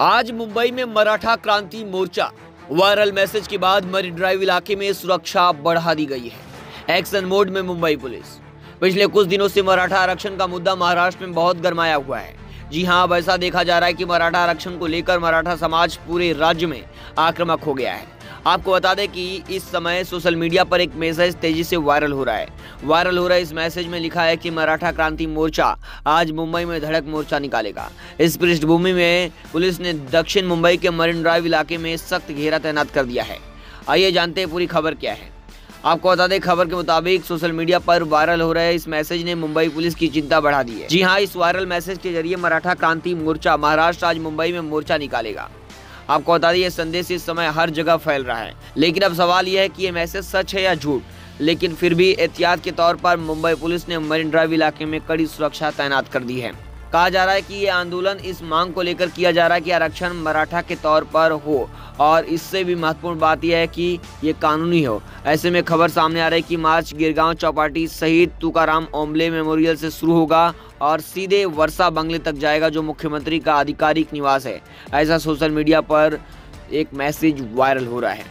आज मुंबई में मराठा क्रांति मोर्चा। वायरल मैसेज के बाद मरी ड्राइव इलाके में सुरक्षा बढ़ा दी गई है। एक्शन मोड में मुंबई पुलिस। पिछले कुछ दिनों से मराठा आरक्षण का मुद्दा महाराष्ट्र में बहुत गरमाया हुआ है। जी हाँ अब ऐसा देखा जा रहा है कि मराठा आरक्षण को लेकर मराठा समाज पूरे राज्य में आक्रामक हो गया है। आपको बता दें कि इस समय सोशल मीडिया पर एक मैसेज तेज़ी से वायरल हो रहा है। वायरल हो रहा है इस मैसेज में लिखा है कि मराठा क्रांति मोर्चा आज मुंबई में धड़क मोर्चा निकालेगा। इस पृष्ठभूमि में पुलिस ने दक्षिण मुंबई के मरीन ड्राइव इलाके में सख्त घेरा तैनात कर दिया है। आइए जानते हैं पूरी खबर क्या है। आपको बता दें खबर के मुताबिक सोशल मीडिया पर वायरल हो रहे इस मैसेज ने मुंबई पुलिस की चिंता बढ़ा दी है। जी हाँ इस वायरल मैसेज के ज़रिए मराठा क्रांति मोर्चा महाराष्ट्र आज मुंबई में मोर्चा निकालेगा। आपको बता दें, ये संदेश इस समय हर जगह फैल रहा है। लेकिन अब सवाल यह है कि ये मैसेज सच है या झूठ? लेकिन फिर भी एहतियात के तौर पर मुंबई पुलिस ने मरीन ड्राइव इलाके में कड़ी सुरक्षा तैनात कर दी है। कहा जा रहा है कि ये आंदोलन इस मांग को लेकर किया जा रहा है कि आरक्षण मराठा के तौर पर हो। और इससे भी महत्वपूर्ण बात यह है कि ये कानूनी हो। ऐसे में खबर सामने आ रही है कि मार्च गिरगांव चौपाटी सहित तुकाराम ओम्बले मेमोरियल से शुरू होगा और सीधे वर्षा बंगले तक जाएगा, जो मुख्यमंत्री का आधिकारिक निवास है। ऐसा सोशल मीडिया पर एक मैसेज वायरल हो रहा है।